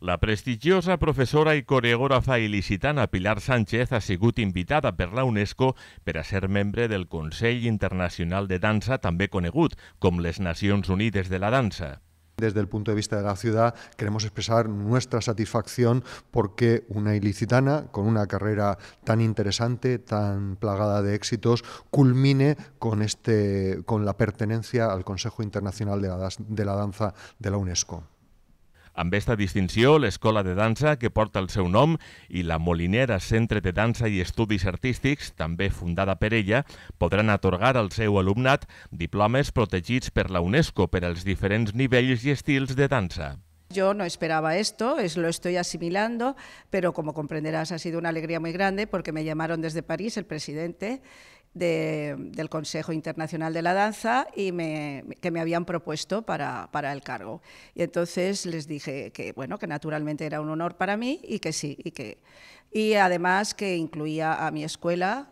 La prestigiosa professora i coreògrafa il·licitana Pilar Sánchez ha sigut invitada per la UNESCO per a ser membre del Consell Internacional de Dansa, també conegut com les Nacions Unides de la Dansa. Desde el punto de vista de la ciudad queremos expresar nuestra satisfacción porque una ilicitana con una carrera tan interesante, tan plagada de éxitos, culmine con, este, con la pertenencia al Consejo Internacional de la, de la Danza de la UNESCO. Amb esta distinció, l'Escola de Dansa, que porta el seu nom, i la Molinera Centre de Dansa i Estudis Artístics, també fundada per ella, podran atorgar al seu alumnat diplomes protegits per la UNESCO per als diferents nivells i estils de dansa. Yo no esperaba esto, es, lo estoy asimilando, pero como comprenderás ha sido una alegría muy grande porque me llamaron desde París el presidente de, del Consejo Internacional de la Danza y que me habían propuesto para, para, el cargo. Y entonces les dije que, bueno, que naturalmente era un honor para mí y que sí, y, que, y además que incluía a mi escuela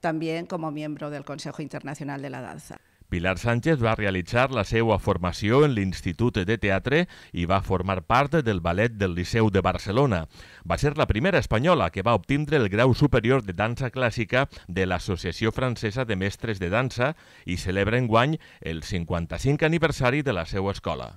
también como miembro del Consejo Internacional de la Danza. Pilar Sánchez va realitzar la seva formació en l'Institut de Teatre i va formar part del ballet del Liceu de Barcelona. Va ser la primera espanyola que va obtindre el grau superior de dansa clàssica de l'Associació Francesa de Mestres de Dansa i celebra enguany el 55 aniversari de la seva escola.